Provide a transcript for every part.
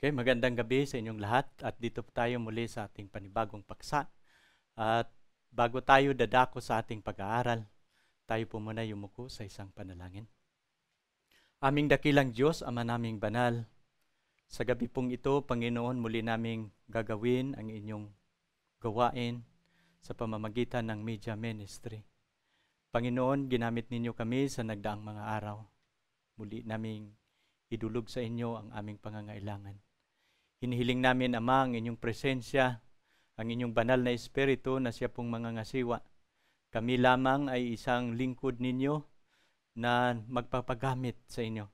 Okay, magandang gabi sa inyong lahat at dito tayo muli sa ating panibagong paksa. At bago tayo dadako sa ating pag-aaral, tayo po muna yumuko sa isang panalangin. Aming dakilang Diyos, Ama naming banal, sa gabi pong ito, Panginoon, muli naming gagawin ang inyong gawain sa pamamagitan ng media ministry. Panginoon, ginamit ninyo kami sa nagdaang mga araw. Muli naming idulog sa inyo ang aming pangangailangan. Hinihiling namin, Ama, ang inyong presensya, ang inyong banal na espiritu na siya pong mga ngasiwa. Kami lamang ay isang lingkod ninyo na magpapagamit sa inyo.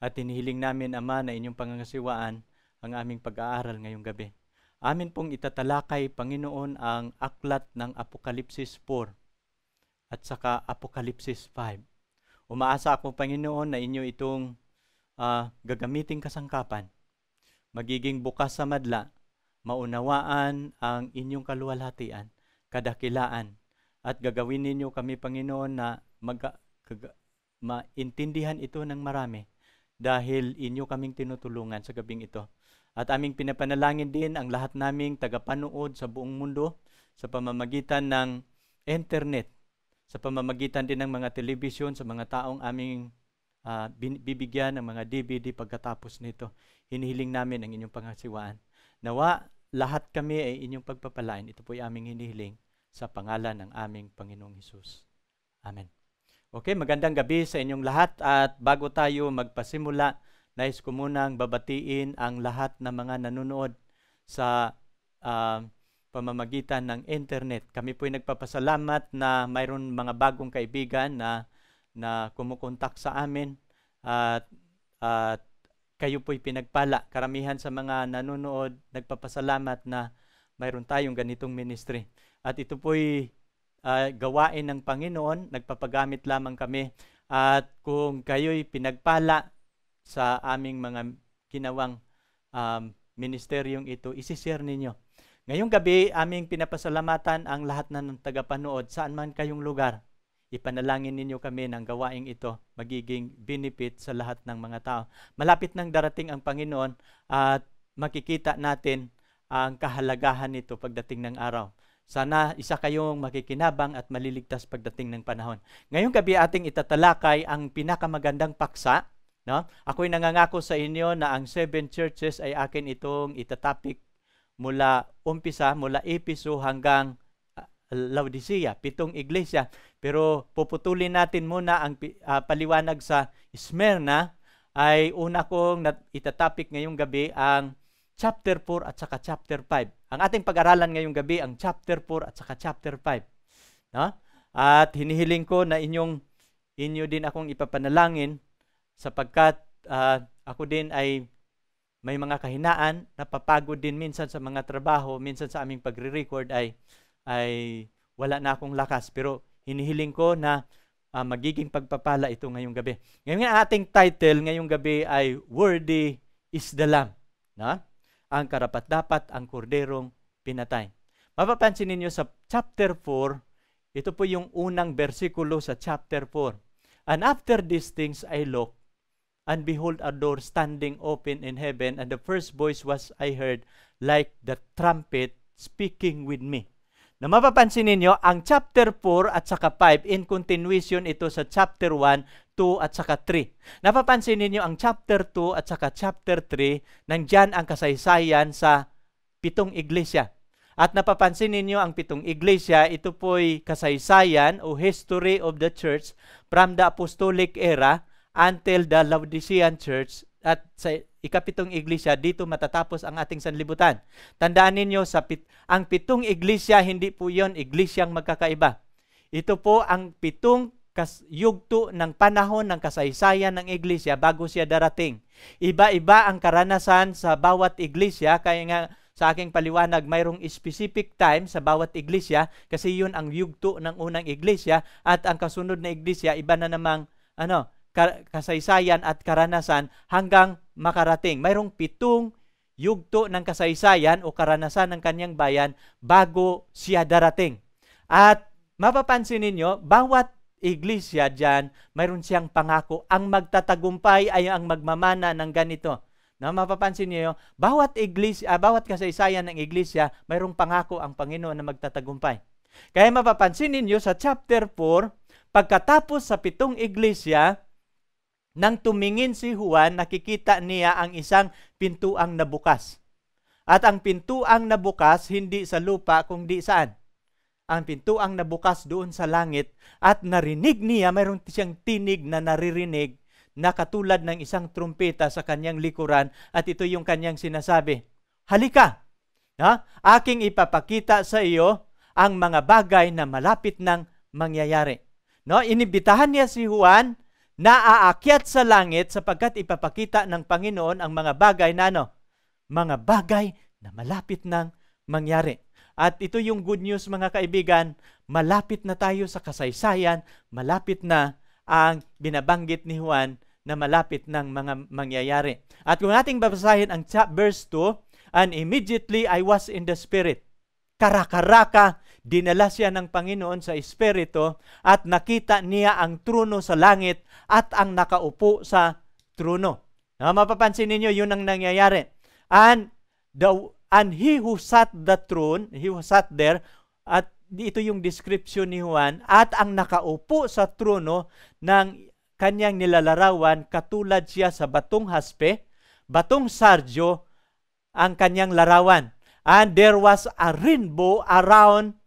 At hinihiling namin, Ama, na inyong pangangasiwaan ang aming pag-aaral ngayong gabi. Amin pong itatalakay, Panginoon, ang aklat ng Apokalipsis 4 at saka Apokalipsis 5. Umaasa ako, Panginoon, na inyo itong uh, gagamiting kasangkapan. Magiging bukas sa madla, maunawaan ang inyong kaluwalhatian, kadakilaan, at gagawin ninyo kami, Panginoon, na mag, maintindihan ito ng marami dahil inyo kaming tinutulungan sa gabing ito. At aming pinapanalangin din ang lahat naming tagapanood sa buong mundo sa pamamagitan ng internet, sa pamamagitan din ng mga telebisyon, sa mga taong aming uh, bibigyan ng mga DVD pagkatapos nito. Hinihiling namin ang inyong pangasiwaan. Nawa, lahat kami ay inyong pagpapalain. Ito po ay aming hinihiling sa pangalan ng aming Panginoong Hesus. Amen. Okay, magandang gabi sa inyong lahat at bago tayo magpasimula, nais ko munang babatiin ang lahat ng mga nanonood sa uh, pamamagitan ng internet. Kami po ay nagpapasalamat na mayroon mga bagong kaibigan na na kumukontak sa amin at at kayo po'y pinagpala. Karamihan sa mga nanonood, nagpapasalamat na mayroon tayong ganitong ministry. At ito po'y uh, gawain ng Panginoon, nagpapagamit lamang kami. At kung kayo'y pinagpala sa aming mga kinawang um, ministeryong ito, isishare ninyo. Ngayong gabi, aming pinapasalamatan ang lahat na ng tagapanood saan man kayong lugar. Ipanalangin ninyo kami ng gawaing ito, magiging benefit sa lahat ng mga tao. Malapit nang darating ang Panginoon at makikita natin ang kahalagahan nito pagdating ng araw. Sana isa kayong makikinabang at maliligtas pagdating ng panahon. Ngayong gabi ating itatalakay ang pinakamagandang paksa. No? Ako'y nangangako sa inyo na ang seven churches ay akin itong itatapik mula umpisa, mula Episo hanggang Laodicea, pitong iglesia. Pero puputulin natin muna ang uh, paliwanag sa Smyrna ay una kong itatapik ngayong gabi ang chapter 4 at saka chapter 5. Ang ating pag-aralan ngayong gabi ang chapter 4 at saka chapter 5. No? At hinihiling ko na inyong inyo din akong ipapanalangin sapagkat uh, ako din ay may mga kahinaan, napapagod din minsan sa mga trabaho, minsan sa aming pagre-record ay ay wala na akong lakas pero hinihiling ko na uh, magiging pagpapala ito ngayong gabi. Ngayon ang ating title ngayong gabi ay Worthy is the Lamb. No? ang karapat-dapat ang korderong pinatay. Mapapansin ninyo sa chapter 4, ito po yung unang bersikulo sa chapter 4. And after these things I looked, and behold a door standing open in heaven, and the first voice was I heard like the trumpet speaking with me. Na mapapansin ninyo, ang chapter 4 at saka 5, in continuation ito sa chapter 1, 2 at saka 3. Napapansin ninyo, ang chapter 2 at saka chapter 3, nandyan ang kasaysayan sa pitong iglesia. At napapansin ninyo, ang pitong iglesia, ito po'y kasaysayan o history of the church from the apostolic era until the Laodicean church at sa ikapitong iglesia, dito matatapos ang ating sanlibutan. Tandaan ninyo, sa pit, ang pitong iglesia, hindi po yon iglesyang magkakaiba. Ito po ang pitong kas, yugto ng panahon ng kasaysayan ng iglesia bago siya darating. Iba-iba ang karanasan sa bawat iglesia, kaya nga sa aking paliwanag, mayroong specific time sa bawat iglesia kasi yun ang yugto ng unang iglesia at ang kasunod na iglesia, iba na namang ano, kasaysayan at karanasan hanggang makarating. Mayroong pitong yugto ng kasaysayan o karanasan ng kanyang bayan bago siya darating. At mapapansin ninyo, bawat iglesia dyan, mayroon siyang pangako. Ang magtatagumpay ay ang magmamana ng ganito. Na mapapansin niyo, bawat iglesia, ah, bawat kasaysayan ng iglesia, mayroong pangako ang Panginoon na magtatagumpay. Kaya mapapansin ninyo sa chapter 4, pagkatapos sa pitong iglesia, nang tumingin si Juan, nakikita niya ang isang pintuang nabukas. At ang pintuang nabukas, hindi sa lupa, kundi saan? Ang pintuang nabukas doon sa langit at narinig niya, mayroon siyang tinig na naririnig na katulad ng isang trumpeta sa kanyang likuran at ito yung kanyang sinasabi, Halika! Ha? Aking ipapakita sa iyo ang mga bagay na malapit nang mangyayari. No, inibitahan niya si Juan na aakyat sa langit sapagkat ipapakita ng Panginoon ang mga bagay na ano? Mga bagay na malapit nang mangyari. At ito yung good news mga kaibigan, malapit na tayo sa kasaysayan, malapit na ang binabanggit ni Juan na malapit ng mga mangyayari. At kung ating babasahin ang verse 2, and immediately I was in the Spirit. Karakaraka, dinala siya ng Panginoon sa Espiritu at nakita niya ang trono sa langit at ang nakaupo sa trono. Na mapapansin ninyo, yun ang nangyayari. And, the, and he who sat the throne, he who sat there, at ito yung description ni Juan, at ang nakaupo sa trono ng kanyang nilalarawan, katulad siya sa batong haspe, batong sarjo, ang kanyang larawan. And there was a rainbow around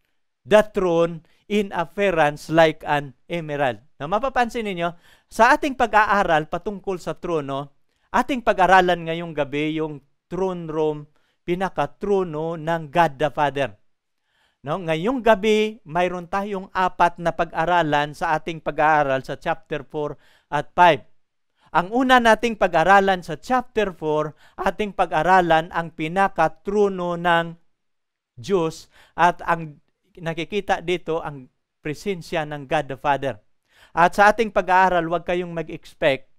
the throne in appearance like an emerald. Na mapapansin ninyo, sa ating pag-aaral patungkol sa trono, ating pag-aralan ngayong gabi yung throne room, pinaka-trono ng God the Father. No, ngayong gabi, mayroon tayong apat na pag-aralan sa ating pag-aaral sa chapter 4 at 5. Ang una nating pag-aralan sa chapter 4, ating pag-aralan ang pinaka-trono ng Diyos at ang nakikita dito ang presensya ng God the Father. At sa ating pag-aaral, huwag kayong mag-expect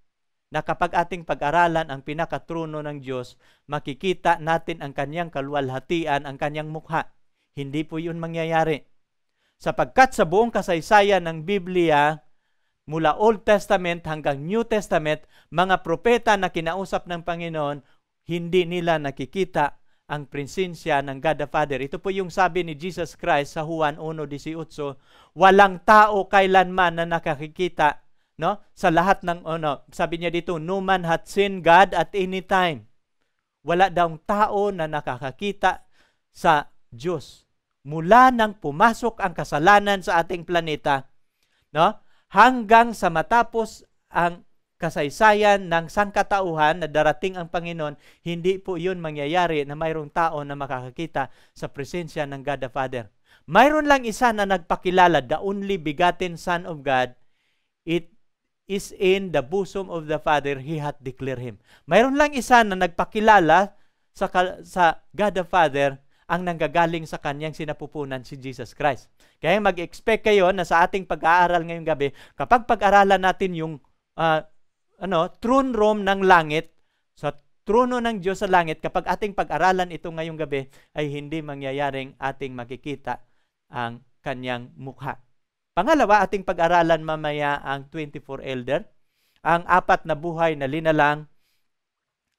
na kapag ating pag-aralan ang pinaka-trono ng Diyos, makikita natin ang kanyang kaluwalhatian, ang kanyang mukha hindi po yun mangyayari. Sapagkat sa buong kasaysayan ng Biblia, mula Old Testament hanggang New Testament, mga propeta na kinausap ng Panginoon, hindi nila nakikita ang presensya ng God the Father. Ito po yung sabi ni Jesus Christ sa Juan 1.18, walang tao kailanman na nakakikita no sa lahat ng ano sabi niya dito no man hath seen God at any time wala daw tao na nakakakita sa Diyos mula nang pumasok ang kasalanan sa ating planeta, no? hanggang sa matapos ang kasaysayan ng sangkatauhan na darating ang Panginoon, hindi po yun mangyayari na mayroong tao na makakakita sa presensya ng God the Father. Mayroon lang isa na nagpakilala, the only begotten Son of God, it is in the bosom of the Father, He hath declared Him. Mayroon lang isa na nagpakilala sa, sa God the Father, ang nanggagaling sa kanyang sinapupunan si Jesus Christ. Kaya mag-expect kayo na sa ating pag-aaral ngayong gabi, kapag pag-aralan natin yung uh, ano, throne room ng langit, sa trono ng Diyos sa langit, kapag ating pag-aralan ito ngayong gabi, ay hindi mangyayaring ating makikita ang kanyang mukha. Pangalawa, ating pag-aralan mamaya ang 24 elder, ang apat na buhay na linalang,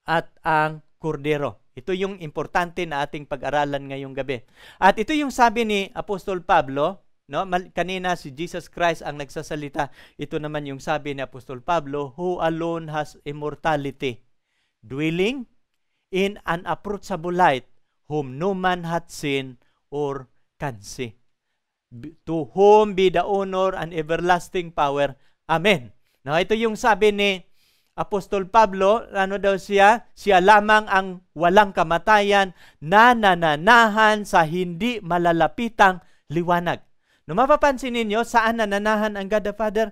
at ang kordero. Ito yung importante na ating pag-aralan ngayong gabi. At ito yung sabi ni Apostol Pablo, no? Kanina si Jesus Christ ang nagsasalita. Ito naman yung sabi ni Apostol Pablo, who alone has immortality, dwelling in an approachable light, whom no man hath seen or can see. To whom be the honor and everlasting power. Amen. No, ito yung sabi ni Apostol Pablo, ano daw siya? Siya lamang ang walang kamatayan na nananahan sa hindi malalapitang liwanag. No mapapansin ninyo, saan nananahan ang God the Father?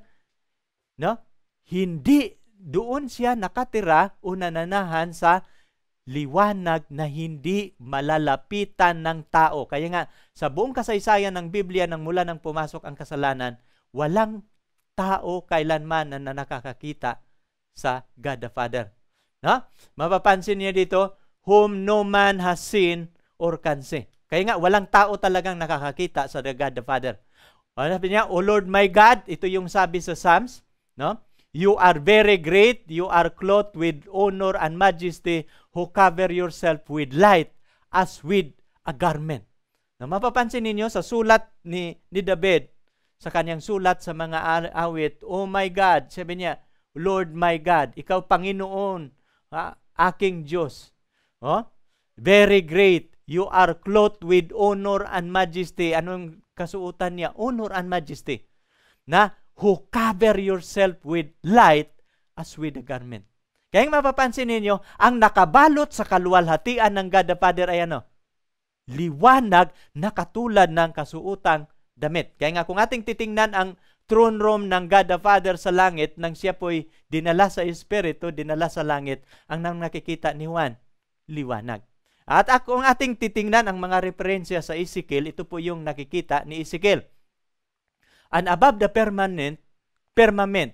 No? Hindi doon siya nakatira o nananahan sa liwanag na hindi malalapitan ng tao. Kaya nga, sa buong kasaysayan ng Biblia nang mula nang pumasok ang kasalanan, walang tao kailanman na nakakakita sa God the Father. No? Mapapansin niya dito, whom no man has seen or can see. Kaya nga, walang tao talagang nakakakita sa God the Father. Sabi niya, O Lord my God, ito yung sabi sa Psalms, no? You are very great. You are clothed with honor and majesty who cover yourself with light as with a garment. Na mapapansin ninyo sa sulat ni, ni David, sa kanyang sulat sa mga awit, Oh my God, sabi niya, Lord my God, ikaw Panginoon, ha, aking Diyos. Oh? Very great. You are clothed with honor and majesty. Anong kasuutan niya? Honor and majesty. Na who cover yourself with light as with a garment. Kaya mapapansin ninyo, ang nakabalot sa kaluwalhatian ng God the Father ay ano? Liwanag na katulad ng kasuutang damit. Kaya nga kung ating titingnan ang throne room ng God the Father sa langit, nang siya po'y dinala sa Espiritu, dinala sa langit, ang nang nakikita ni Juan, liwanag. At kung ating titingnan ang mga referensya sa Ezekiel, ito po yung nakikita ni Ezekiel. And above the permanent firmament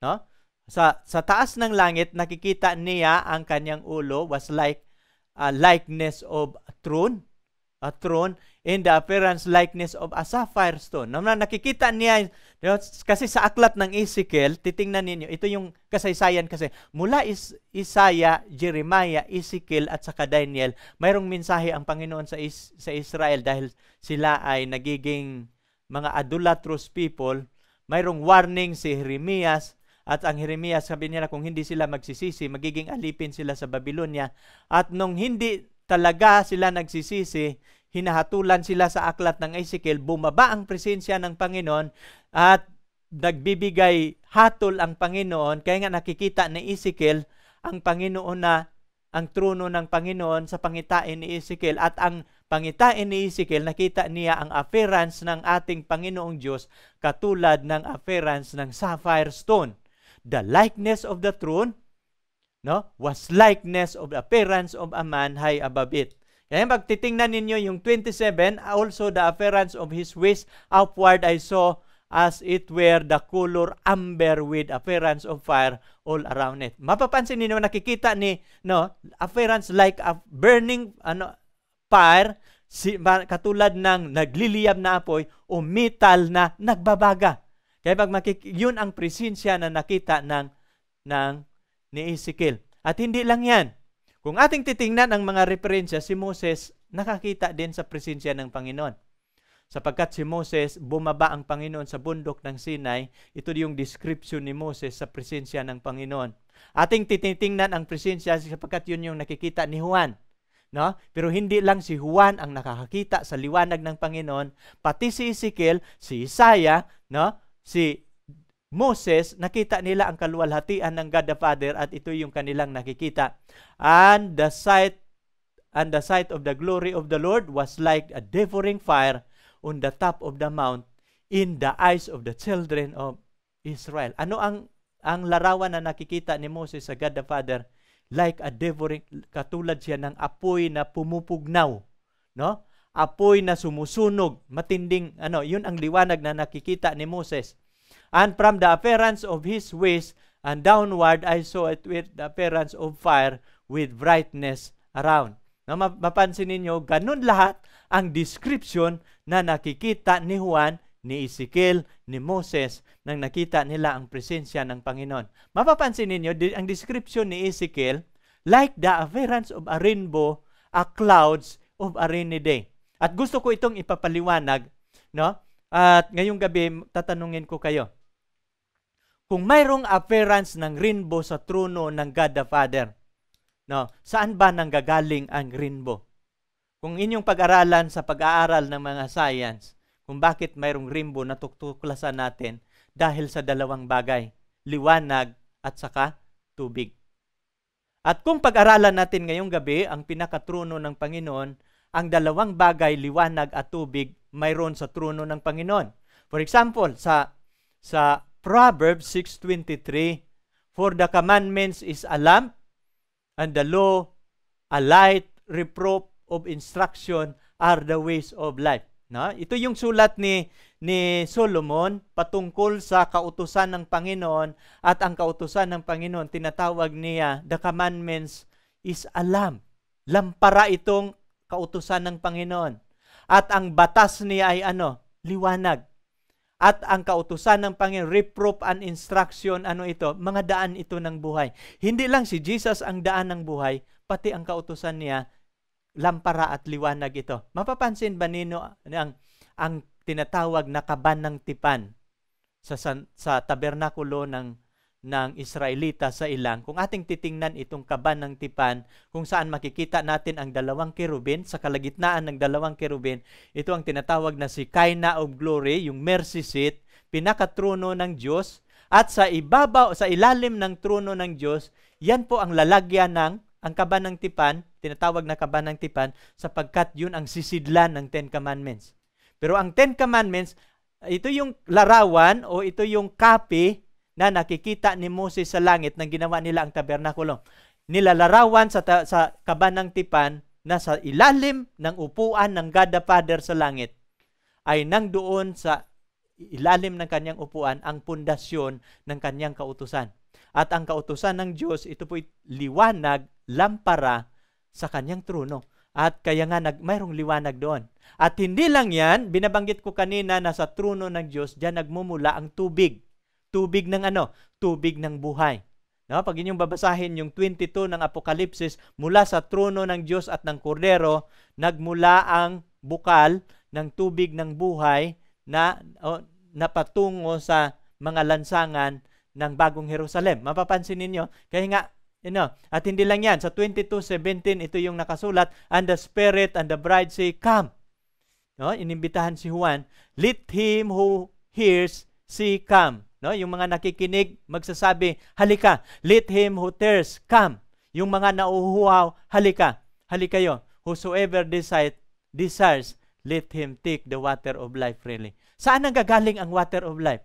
no? Sa sa taas ng langit nakikita niya ang kanyang ulo was like a likeness of a throne. A throne in the appearance likeness of a sapphire stone. No, nakikita niya kasi sa aklat ng Ezekiel, titingnan ninyo, ito yung kasaysayan kasi mula is Isaiah, Jeremiah, Ezekiel at saka Daniel, mayroong mensahe ang Panginoon sa is, sa Israel dahil sila ay nagiging mga adulatrous people, mayroong warning si Jeremias at ang Jeremias sabi niya kung hindi sila magsisisi, magiging alipin sila sa Babylonia. At nung hindi talaga sila nagsisisi, hinahatulan sila sa aklat ng Ezekiel, bumaba ang presensya ng Panginoon at nagbibigay hatol ang Panginoon. Kaya nga nakikita ni Ezekiel ang Panginoon na ang trono ng Panginoon sa pangitain ni Ezekiel at ang pangitain ni Ezekiel nakita niya ang appearance ng ating Panginoong Diyos katulad ng appearance ng sapphire stone. The likeness of the throne no was likeness of the appearance of a man high above it. Kaya magtitingnan ninyo yung 27, also the appearance of his waist upward I saw as it were the color amber with appearance of fire all around it. Mapapansin niyo nakikita ni no appearance like a burning ano fire si, katulad ng nagliliyab na apoy o metal na nagbabaga. Kaya pag makik yun ang presensya na nakita ng ng ni Ezekiel. At hindi lang 'yan. Kung ating titingnan ang mga referensya si Moses nakakita din sa presensya ng Panginoon sapagkat si Moses bumaba ang Panginoon sa bundok ng Sinai. Ito yung description ni Moses sa presensya ng Panginoon. Ating tinitingnan ang presensya sapagkat yun yung nakikita ni Juan. No? Pero hindi lang si Juan ang nakakakita sa liwanag ng Panginoon, pati si Ezekiel, si Isaiah, no? si Moses, nakita nila ang kaluwalhatian ng God the Father at ito yung kanilang nakikita. And the sight and the sight of the glory of the Lord was like a devouring fire on the top of the mount in the eyes of the children of Israel. Ano ang ang larawan na nakikita ni Moses sa God the Father? Like a devouring, katulad siya ng apoy na pumupugnaw. No? Apoy na sumusunog, matinding, ano, yun ang liwanag na nakikita ni Moses. And from the appearance of his waist and downward, I saw it with the appearance of fire with brightness around. Na mapansin ninyo, ganun lahat ang description na nakikita ni Juan, ni Ezekiel, ni Moses, nang nakita nila ang presensya ng Panginoon. Mapapansin ninyo, ang description ni Ezekiel, like the appearance of a rainbow, a clouds of a rainy day. At gusto ko itong ipapaliwanag, no? At ngayong gabi, tatanungin ko kayo. Kung mayroong appearance ng rainbow sa trono ng God the Father, No, saan ba nanggagaling ang rainbow? Kung inyong pag-aralan sa pag-aaral ng mga science, kung bakit mayroong rainbow na tuklasan natin dahil sa dalawang bagay, liwanag at saka tubig. At kung pag-aralan natin ngayong gabi ang pinakatruno ng Panginoon, ang dalawang bagay, liwanag at tubig, mayroon sa truno ng Panginoon. For example, sa sa Proverbs 6:23, For the commandments is a lamp and the law, a light, reproof of instruction are the ways of life. No? Ito yung sulat ni ni Solomon patungkol sa kautusan ng Panginoon at ang kautusan ng Panginoon tinatawag niya the commandments is a lamp. Lampara itong kautusan ng Panginoon. At ang batas niya ay ano? Liwanag. At ang kautusan ng Panginoon, reproof and instruction, ano ito? Mga daan ito ng buhay. Hindi lang si Jesus ang daan ng buhay, pati ang kautusan niya, lampara at liwanag ito. Mapapansin ba nino ang, ang tinatawag na kaban ng tipan sa, sa, sa tabernakulo ng ng Israelita sa ilang, kung ating titingnan itong kaban ng tipan, kung saan makikita natin ang dalawang kerubin, sa kalagitnaan ng dalawang kerubin, ito ang tinatawag na si Kaina of Glory, yung mercy seat, pinakatrono ng Diyos, at sa ibabaw, sa ilalim ng trono ng Diyos, yan po ang lalagyan ng ang kaban ng tipan, tinatawag na kaban ng tipan, sapagkat yun ang sisidlan ng Ten Commandments. Pero ang Ten Commandments, ito yung larawan o ito yung copy na nakikita ni Moses sa langit nang ginawa nila ang tabernakulo. Nilalarawan sa, ta- sa kaban ng tipan na sa ilalim ng upuan ng God the Father sa langit ay nang doon sa ilalim ng kanyang upuan ang pundasyon ng kanyang kautusan. At ang kautusan ng Diyos, ito po liwanag, lampara sa kanyang trono. At kaya nga nag, mayroong liwanag doon. At hindi lang yan, binabanggit ko kanina na sa trono ng Diyos, diyan nagmumula ang tubig. Tubig ng ano? Tubig ng buhay. No, pag inyong babasahin yung 22 ng Apokalipsis, mula sa trono ng Diyos at ng Kordero, nagmula ang bukal ng tubig ng buhay na o, napatungo sa mga lansangan ng bagong Jerusalem. Mapapansin ninyo, kaya nga You know, at hindi lang yan, sa 22.17, ito yung nakasulat, And the Spirit and the bride say, Come. No, inimbitahan si Juan, Let him who hears see come. No? Yung mga nakikinig, magsasabi, halika. Let him who thirsts come. Yung mga nauuhaw, halika. Halika yo. Whosoever desire, desires, let him take the water of life freely. Saan ang gagaling ang water of life?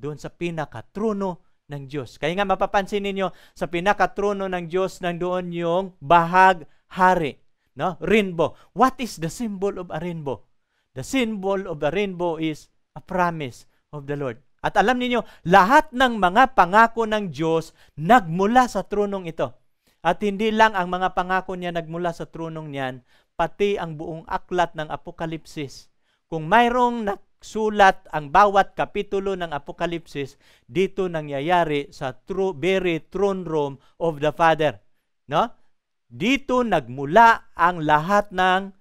Doon sa pinakatrono ng Diyos. Kaya nga mapapansin ninyo, sa pinakatrono ng Diyos, nandoon yung bahag hari. No? Rainbow. What is the symbol of a rainbow? The symbol of a rainbow is a promise of the Lord. At alam niyo lahat ng mga pangako ng Diyos nagmula sa tronong ito. At hindi lang ang mga pangako niya nagmula sa tronong niyan, pati ang buong aklat ng Apokalipsis. Kung mayroong nagsulat ang bawat kapitulo ng Apokalipsis, dito nangyayari sa true, very throne room of the Father. No? Dito nagmula ang lahat ng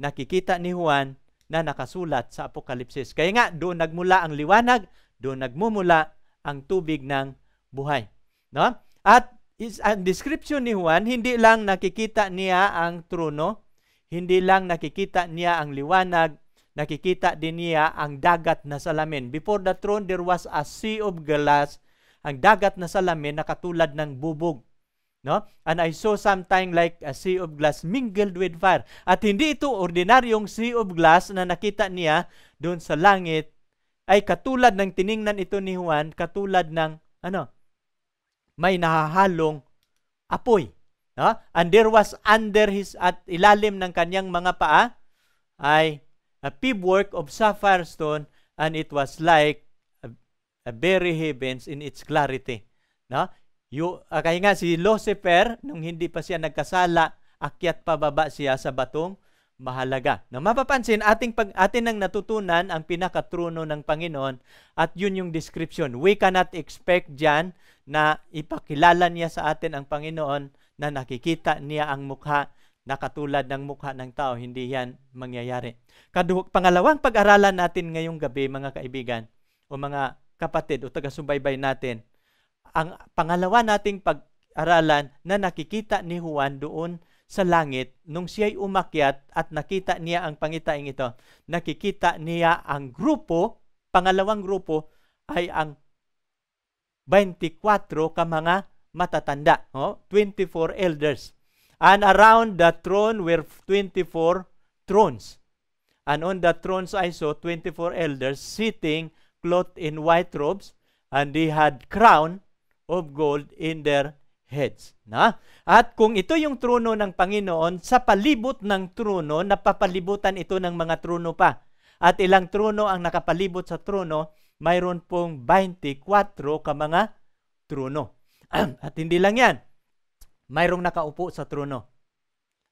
nakikita ni Juan na nakasulat sa Apokalipsis. Kaya nga, doon nagmula ang liwanag, doon nagmumula ang tubig ng buhay. No? At is, ang description ni Juan, hindi lang nakikita niya ang trono, hindi lang nakikita niya ang liwanag, nakikita din niya ang dagat na salamin. Before the throne, there was a sea of glass. Ang dagat na salamin na katulad ng bubog. No? And I saw something like a sea of glass mingled with fire. At hindi ito ordinaryong sea of glass na nakita niya doon sa langit, ay katulad ng tiningnan ito ni Juan, katulad ng ano, may nahahalong apoy. No? And there was under his at ilalim ng kanyang mga paa ay a work of sapphire stone and it was like a, a very heavens in its clarity. No? Yu, uh, kaya nga si Lucifer, nung hindi pa siya nagkasala, akyat pababa siya sa batong mahalaga. Na mapapansin, ating pag, atin nang natutunan ang pinakatruno ng Panginoon at yun yung description. We cannot expect dyan na ipakilala niya sa atin ang Panginoon na nakikita niya ang mukha na katulad ng mukha ng tao. Hindi yan mangyayari. Kadu- pangalawang pag-aralan natin ngayong gabi, mga kaibigan, o mga kapatid o taga-subaybay natin, ang pangalawa nating pag-aralan na nakikita ni Juan doon sa langit, nung siya'y umakyat at nakita niya ang pangitaing ito, nakikita niya ang grupo, pangalawang grupo, ay ang 24 ka mga matatanda, oh, 24 elders. And around the throne were 24 thrones. And on the thrones I saw 24 elders sitting clothed in white robes, and they had crown of gold in their heads. Na? At kung ito yung trono ng Panginoon, sa palibot ng trono, napapalibutan ito ng mga trono pa. At ilang trono ang nakapalibot sa trono, mayroon pong 24 ka mga trono. At hindi lang yan, mayroong nakaupo sa trono.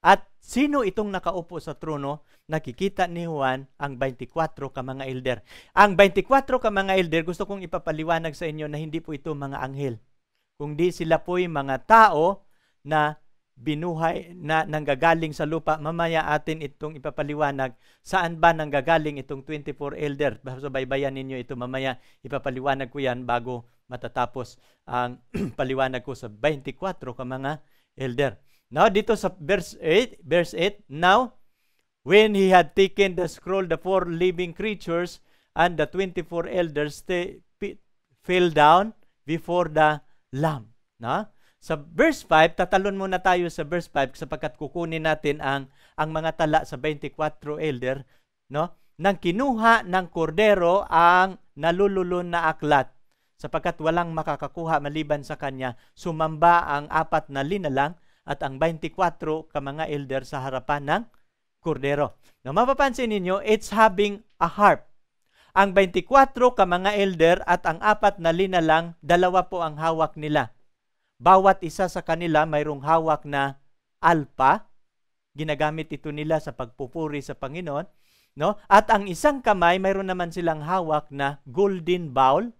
At sino itong nakaupo sa trono? Nakikita ni Juan ang 24 ka mga elder. Ang 24 ka mga elder, gusto kong ipapaliwanag sa inyo na hindi po ito mga anghel. Kundi sila po'y mga tao na binuhay na nanggagaling sa lupa. Mamaya atin itong ipapaliwanag saan ba nanggagaling itong 24 elder. Basta baybayan ninyo ito mamaya. Ipapaliwanag ko yan bago matatapos ang paliwanag ko sa 24 ka mga elder. Now dito sa verse 8, verse 8, now when he had taken the scroll the four living creatures and the 24 elders they fell down before the lamb. No? Sa verse 5, tatalon muna tayo sa verse 5 sapagkat kukunin natin ang ang mga tala sa 24 elder, no? Nang kinuha ng kordero ang nalululun na aklat sapagkat walang makakakuha maliban sa kanya, sumamba ang apat na linalang at ang 24 ka mga elder sa harapan ng kordero. No, mapapansin ninyo, it's having a harp. Ang 24 ka mga elder at ang apat na linalang, dalawa po ang hawak nila. Bawat isa sa kanila mayroong hawak na alpa. Ginagamit ito nila sa pagpupuri sa Panginoon. No? At ang isang kamay, mayroon naman silang hawak na golden bowl.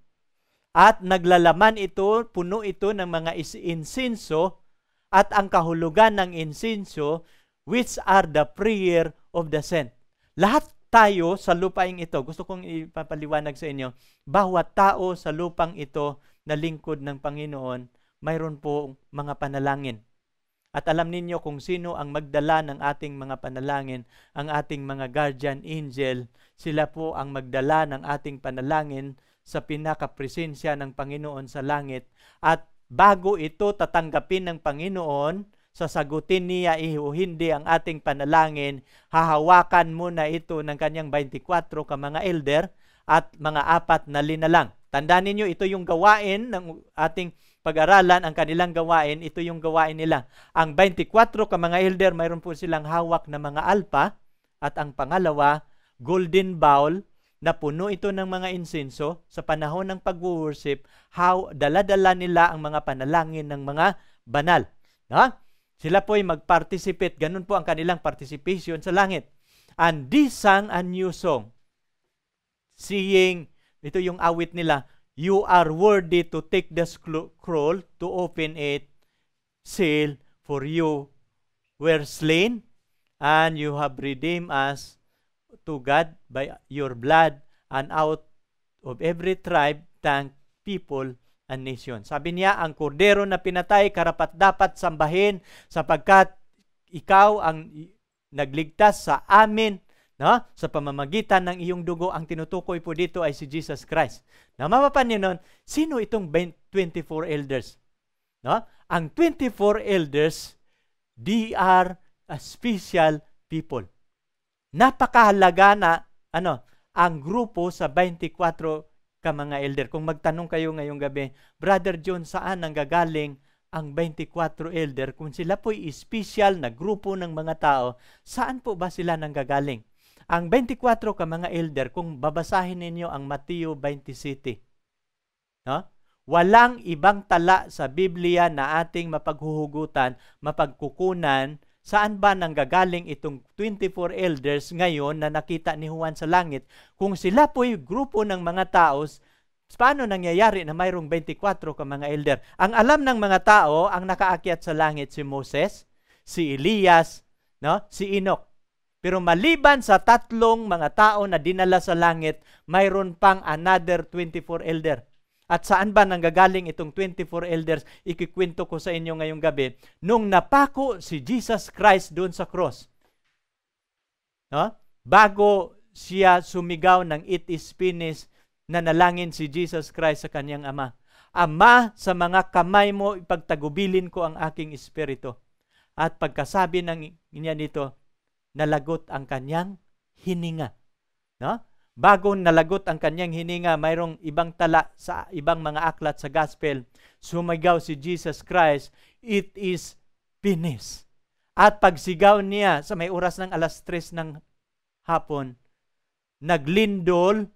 At naglalaman ito, puno ito ng mga insinso at ang kahulugan ng insinso which are the prayer of the saint. Lahat tayo sa lupaing ito, gusto kong ipapaliwanag sa inyo, bawat tao sa lupang ito na lingkod ng Panginoon mayroon po mga panalangin. At alam ninyo kung sino ang magdala ng ating mga panalangin, ang ating mga guardian angel, sila po ang magdala ng ating panalangin sa pinakapresensya ng Panginoon sa langit. At bago ito tatanggapin ng Panginoon, sasagutin niya o hindi ang ating panalangin, hahawakan muna ito ng kanyang 24 ka mga elder at mga apat na linalang. Tandaan ninyo, ito yung gawain ng ating pag-aralan ang kanilang gawain, ito yung gawain nila. Ang 24 ka mga elder, mayroon po silang hawak na mga alpa at ang pangalawa, golden bowl na puno ito ng mga insenso sa panahon ng pag-worship, how dala-dala nila ang mga panalangin ng mga banal. No? Sila po ay mag-participate, ganun po ang kanilang participation sa langit. And this sang a new song, seeing, ito yung awit nila, you are worthy to take the scroll, to open it, seal, for you were slain, and you have redeemed us to God by your blood, and out of every tribe, tongue, people, and nation. Sabi niya, ang kordero na pinatay, karapat dapat sambahin sapagkat ikaw ang nagligtas sa amin no? sa pamamagitan ng iyong dugo, ang tinutukoy po dito ay si Jesus Christ. Na mapapansin nun, sino itong 24 elders? No? Ang 24 elders, they are a special people. Napakahalaga na ano, ang grupo sa 24 ka mga elder. Kung magtanong kayo ngayong gabi, Brother John, saan ang gagaling ang 24 elder? Kung sila po'y special na grupo ng mga tao, saan po ba sila nanggagaling? Ang 24 ka mga elder, kung babasahin ninyo ang Mateo 27, no? walang ibang tala sa Biblia na ating mapaghuhugutan, mapagkukunan, saan ba nanggagaling itong 24 elders ngayon na nakita ni Juan sa langit? Kung sila po'y grupo ng mga tao, paano nangyayari na mayroong 24 ka mga elder? Ang alam ng mga tao, ang nakaakyat sa langit si Moses, si Elias, no? si Enoch. Pero maliban sa tatlong mga tao na dinala sa langit, mayroon pang another 24 elder. At saan ba nanggagaling itong 24 elders? Ikikwento ko sa inyo ngayong gabi. Nung napako si Jesus Christ doon sa cross, no? bago siya sumigaw ng it is finished, nanalangin si Jesus Christ sa kanyang ama. Ama, sa mga kamay mo ipagtagubilin ko ang aking espiritu. At pagkasabi ng niya nito, nalagot ang kanyang hininga. No? Bago nalagot ang kanyang hininga, mayroong ibang tala sa ibang mga aklat sa gospel. Sumigaw si Jesus Christ, it is finished. At pagsigaw niya sa may oras ng alas 3 ng hapon, naglindol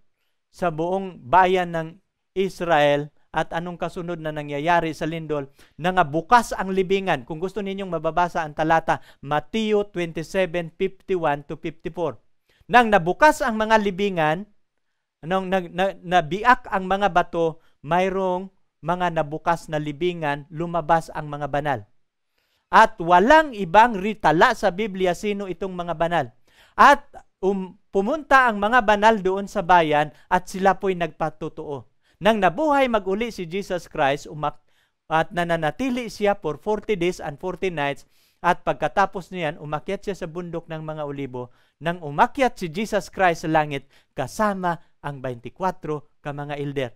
sa buong bayan ng Israel at anong kasunod na nangyayari sa lindol, na nga bukas ang libingan. Kung gusto ninyong mababasa ang talata, Mateo 27:51 to 54. Nang nabukas ang mga libingan, nang na, na, nabiak ang mga bato, mayroong mga nabukas na libingan, lumabas ang mga banal. At walang ibang ritala sa Biblia sino itong mga banal. At um, pumunta ang mga banal doon sa bayan at sila po'y nagpatutuo. Nang nabuhay maguli si Jesus Christ, umak at nananatili siya for 40 days and 40 nights at pagkatapos niyan, umakyat siya sa bundok ng mga olibo. Nang umakyat si Jesus Christ sa langit, kasama ang 24 ka mga elder.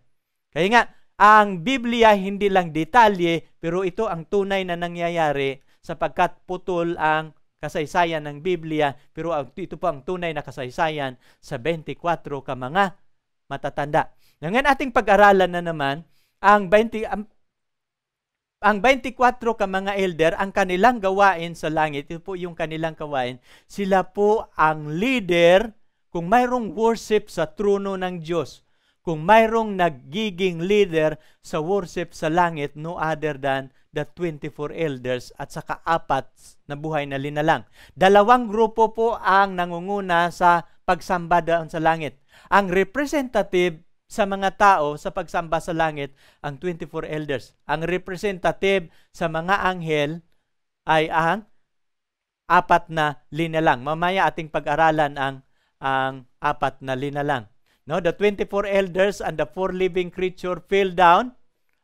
Kaya nga, ang Biblia hindi lang detalye, pero ito ang tunay na nangyayari sapagkat putol ang kasaysayan ng Biblia, pero ito po ang tunay na kasaysayan sa 24 ka mga matatanda. Ngayon ating pag-aralan na naman ang 20 ang, ang 24 ka mga elder, ang kanilang gawain sa langit, ito po yung kanilang gawain, sila po ang leader kung mayroong worship sa trono ng Diyos. Kung mayroong nagiging leader sa worship sa langit, no other than the 24 elders at saka apat na buhay na linalang. Dalawang grupo po ang nangunguna sa pagsamba doon sa langit. Ang representative sa mga tao sa pagsamba sa langit, ang 24 elders. Ang representative sa mga anghel ay ang apat na linalang. Mamaya ating pag-aralan ang ang apat na linalang. No, the 24 elders and the four living creature fell down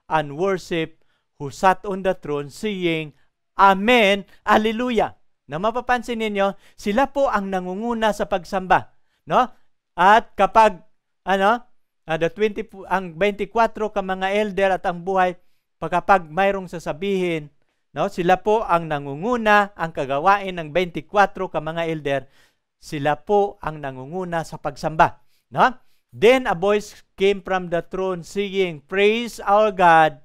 and worship who sat on the throne saying, Amen, Alleluia. Na mapapansin ninyo, sila po ang nangunguna sa pagsamba. No? At kapag, ano, uh, the 20, ang 24 ka mga elder at ang buhay, pagkapag mayroong sasabihin, no, sila po ang nangunguna, ang kagawain ng 24 ka mga elder, sila po ang nangunguna sa pagsamba. No? Then a voice came from the throne saying, Praise our God,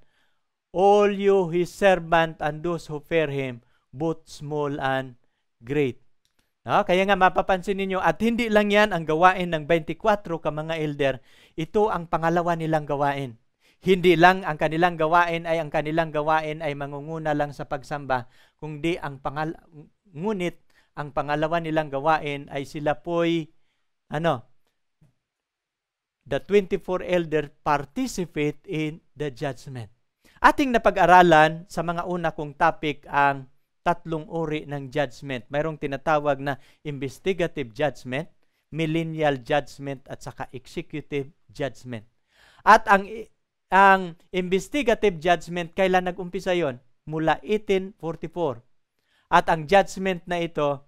all you his servant and those who fear him, both small and great. No? Kaya nga mapapansin ninyo, at hindi lang yan ang gawain ng 24 ka mga elder, ito ang pangalawa nilang gawain. Hindi lang ang kanilang gawain ay ang kanilang gawain ay mangunguna lang sa pagsamba, kundi ang pangal ngunit ang pangalawa nilang gawain ay sila po'y ano, the 24 elder participate in the judgment. Ating napag-aralan sa mga una kong topic ang tatlong uri ng judgment. Mayroong tinatawag na investigative judgment, millennial judgment at saka executive judgment. At ang ang investigative judgment kailan nag-umpisa 'yon? Mula 1844. At ang judgment na ito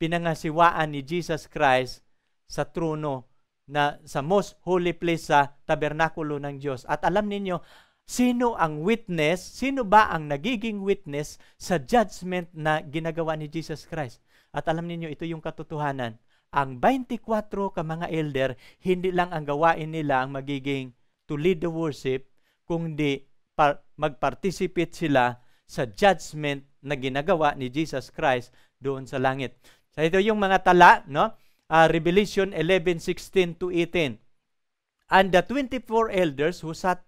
pinangasiwaan ni Jesus Christ sa trono na sa most holy place sa tabernakulo ng Diyos. At alam ninyo, Sino ang witness? Sino ba ang nagiging witness sa judgment na ginagawa ni Jesus Christ? At alam niyo ito yung katotohanan. Ang 24 ka mga elder, hindi lang ang gawain nila ang magiging to lead the worship, kundi par- mag-participate sila sa judgment na ginagawa ni Jesus Christ doon sa langit. So ito yung mga tala, no? Uh, Revelation 11:16 to 18. And the 24 elders who sat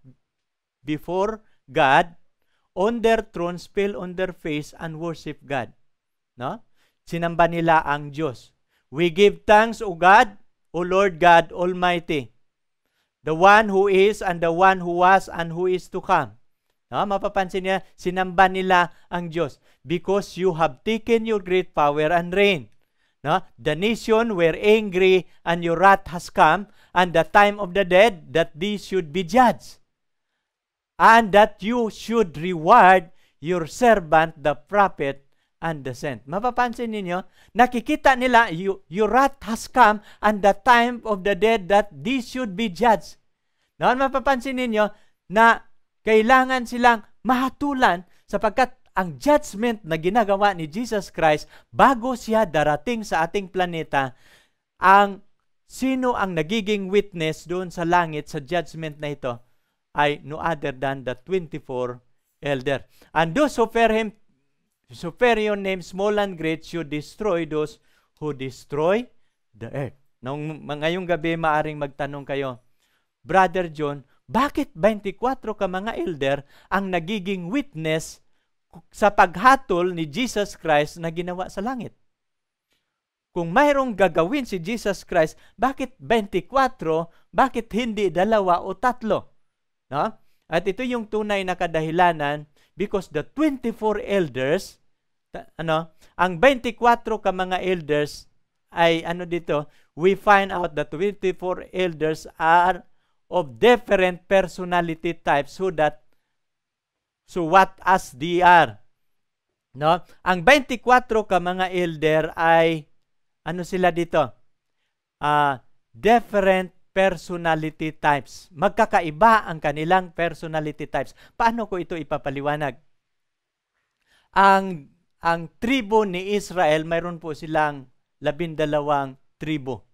before God, on their thrones fell on their face and worship God. No? Sinamba nila ang Diyos. We give thanks, O God, O Lord God Almighty, the one who is and the one who was and who is to come. No, mapapansin niya, sinamba nila ang Diyos because you have taken your great power and reign. No? The nation were angry and your wrath has come and the time of the dead that these should be judged and that you should reward your servant, the prophet, and the saint. Mapapansin ninyo, nakikita nila, you, your wrath has come, and the time of the dead that this should be judged. Noon mapapansin ninyo na kailangan silang mahatulan sapagkat ang judgment na ginagawa ni Jesus Christ bago siya darating sa ating planeta, ang sino ang nagiging witness doon sa langit sa judgment na ito? Ay no other than the 24 elder. And those who fear him, superior name, small and great, should destroy those who destroy the earth. Nung ngayong gabi, maaring magtanong kayo, Brother John, Bakit 24 ka mga elder ang nagiging witness sa paghatol ni Jesus Christ na ginawa sa langit? Kung mayroong gagawin si Jesus Christ, bakit 24? Bakit hindi dalawa o tatlo? No? At ito yung tunay na kadahilanan because the 24 elders, ano, ang 24 ka mga elders ay ano dito, we find out that 24 elders are of different personality types so that so what as they are. No? Ang 24 ka mga elder ay ano sila dito? Uh, different personality types. Magkakaiba ang kanilang personality types. Paano ko ito ipapaliwanag? Ang ang tribo ni Israel, mayroon po silang labindalawang tribo.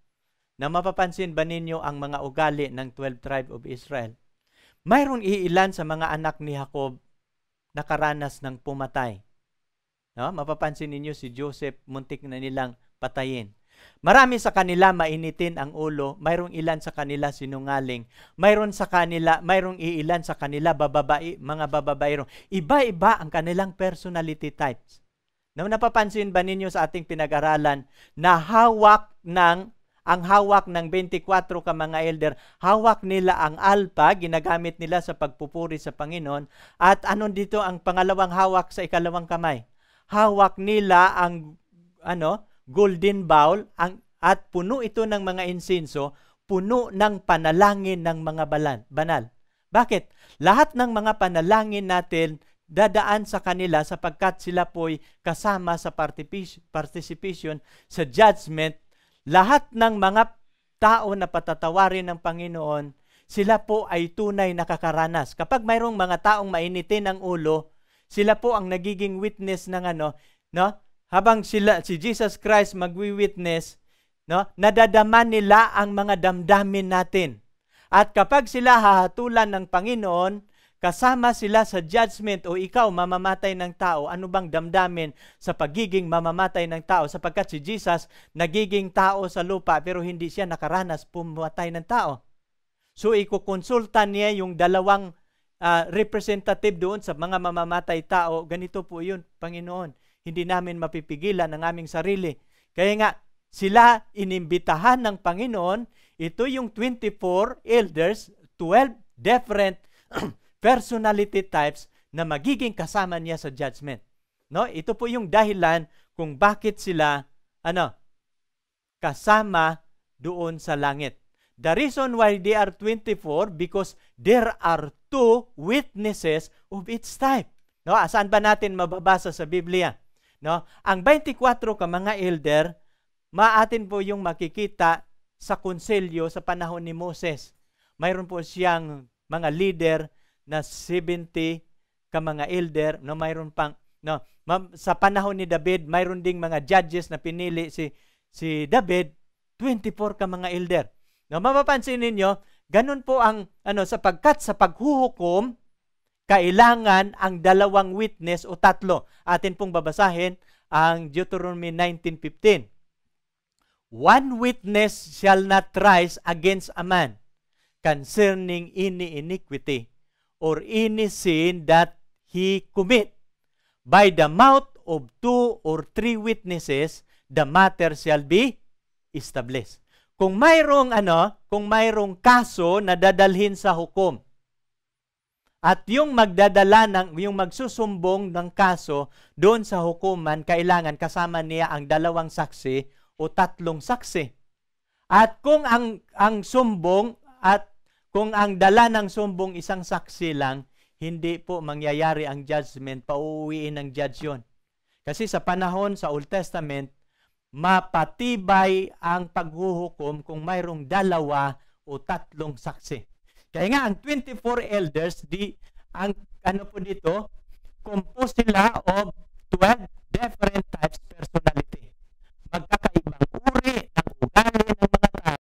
Na mapapansin ba ninyo ang mga ugali ng 12 tribe of Israel? Mayroon iilan sa mga anak ni Jacob nakaranas ng pumatay. No? Mapapansin ninyo si Joseph, muntik na nilang patayin. Marami sa kanila mainitin ang ulo, mayroong ilan sa kanila sinungaling, mayroon sa kanila, mayroong iilan sa kanila bababae, mga bababaero. Iba-iba ang kanilang personality types. Na napapansin ba ninyo sa ating pinag-aralan na hawak ng ang hawak ng 24 ka mga elder, hawak nila ang alpa, ginagamit nila sa pagpupuri sa Panginoon, at ano dito ang pangalawang hawak sa ikalawang kamay? Hawak nila ang ano, golden bowl ang, at puno ito ng mga insinso, puno ng panalangin ng mga balan, banal. Bakit? Lahat ng mga panalangin natin dadaan sa kanila sapagkat sila po'y kasama sa participation sa judgment. Lahat ng mga tao na patatawarin ng Panginoon, sila po ay tunay nakakaranas. Kapag mayroong mga taong mainitin ng ulo, sila po ang nagiging witness ng ano, no? Habang sila si Jesus Christ magwi-witness, no, nadadama nila ang mga damdamin natin. At kapag sila hahatulan ng Panginoon, kasama sila sa judgment o ikaw mamamatay ng tao, ano bang damdamin sa pagiging mamamatay ng tao sapagkat si Jesus nagiging tao sa lupa pero hindi siya nakaranas pumatay ng tao. So ikukonsulta niya yung dalawang uh, representative doon sa mga mamamatay tao, ganito po yun, Panginoon hindi namin mapipigilan ang aming sarili. Kaya nga, sila inimbitahan ng Panginoon, ito yung 24 elders, 12 different personality types na magiging kasama niya sa judgment. No? Ito po yung dahilan kung bakit sila ano kasama doon sa langit. The reason why they are 24 because there are two witnesses of each type. No, saan ba natin mababasa sa Biblia? No? Ang 24 ka mga elder, maatin po yung makikita sa konselyo sa panahon ni Moses. Mayroon po siyang mga leader na 70 ka mga elder, no mayroon pang no sa panahon ni David, mayroon ding mga judges na pinili si si David, 24 ka mga elder. No mapapansin ninyo, ganun po ang ano sapagkat sa paghuhukom kailangan ang dalawang witness o tatlo. Atin pong babasahin ang Deuteronomy 19.15. One witness shall not rise against a man concerning any iniquity or any sin that he commit. By the mouth of two or three witnesses, the matter shall be established. Kung mayroong ano, kung mayroong kaso na dadalhin sa hukom, at yung magdadala ng, yung magsusumbong ng kaso doon sa hukuman, kailangan kasama niya ang dalawang saksi o tatlong saksi. At kung ang, ang sumbong at kung ang dala ng sumbong isang saksi lang, hindi po mangyayari ang judgment, pauuwiin ng judge yun. Kasi sa panahon sa Old Testament, mapatibay ang paghuhukom kung mayroong dalawa o tatlong saksi. Kaya nga, ang 24 elders, di, ang ano po dito, composed sila of 12 different types personality. Magkakaibang uri ng ugali ng